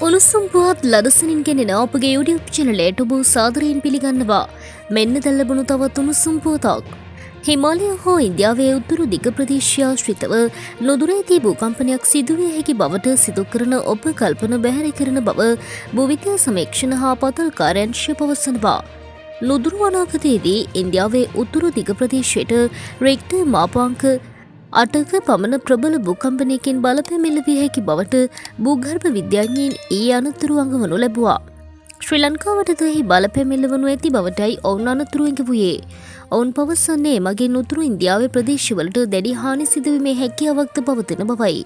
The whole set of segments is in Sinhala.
උණුසුම් පුවත් ලදසනින් ගෙනෙන අපගේ YouTube චැනලයට ඔබ සාදරයෙන් පිළිගන්නවා. මෙන්න දැල්ලබුණු තවත් උණුසුම් පුවතක්. හිමාලය හෝ ඉන්දියාවේ උතුරු දිග ප්‍රදේශාශ්‍රිතව නොදුරේ ඇති භූකම්පනයක් සිදුවිය හැකි බවට සිදු කරන ඔබ කල්පන බැහැරි කරන බව භූවිද්‍යා සමීක්ෂණ හා පතල් කාර්යංශය පවසනවා. නුදුරු අනාගතයේදී ඉන්දියාවේ උතුරු දිග ප්‍රදේශයට රෙක්ට මාපාංක අටක පමණ ප්‍රබල භූකම්පනයකින් බලපැමිල්ල විය හැකි බවට භූගර්භ විද්‍යාඥයෙන් ඒ අනතුරු අඟවනු ලැබවා. ශ්‍රී ලංකාවටද එහි බලපැමිල්ල වනු ඇති බවටයි ඔවුන් අනතුරුවක වූයේ. ඔවුන් පවසන්නේ මගින් උතුරු ඉන්දියාවේ ප්‍රදේශවලට දැඩි හානි සිදුවීමේ හැකියාවක්ද පවතින බවයි.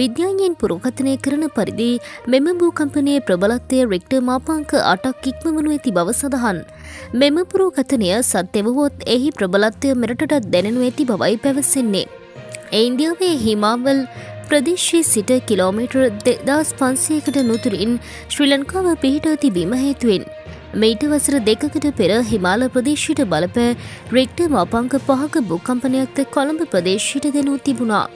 විද්‍යාඥයෙන් පුරෝකථනය කරන පරිදි මෙම භූකම්පනයේ ප්‍රබලත්වය රෙක්ට මාපාංක අටක් ඉක්මවනු ඇති බව සඳහන්. මෙම පුරෝකථනය සත්‍යවහොත් එහි ප්‍රබලත්වය මෙරටටත් දැනෙනු ඇති බවයි පැවසෙන්නේ. ඉන්දියාවේ හිමාවල් ප්‍රදේශයේ සිට කිලෝමීටර් දෙදස් පන්සයකට නුතුරින් ශ්‍රී ලංකාව පිහිටා තිබීම හේතුවෙන්. මීට වසර දෙකකට පෙර හිමාල ප්‍රදේශයට බලපෑ රෙක්ට මපංක පහක භූකම්පනයක්ද කොළඹ ප්‍රදේශයට දෙනු තිබුණා.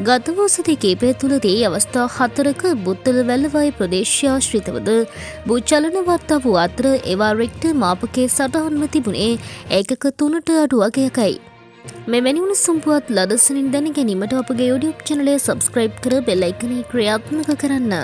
ගතවෝසති කේපය තුළදී අවස්ථා හතරක බුත්තල වැල්ලවයි ප්‍රදේශාශ්‍රිතවද භූචලනවත්තා වූ අතර එවා රෙක්ට මාපකේ සටහන්ම තිබුණේ ඒකක තුනට අඩුවගයකයි. මෙවැනි වුණු සුම්පුවත් ලදසනින් දැන ගැනීමට අපගේ යුඩියුබ් චනලය සබස්ක්‍රයිබ් කර බෙල්ලයිකනේ ක්‍රියාත්මක කරන්න.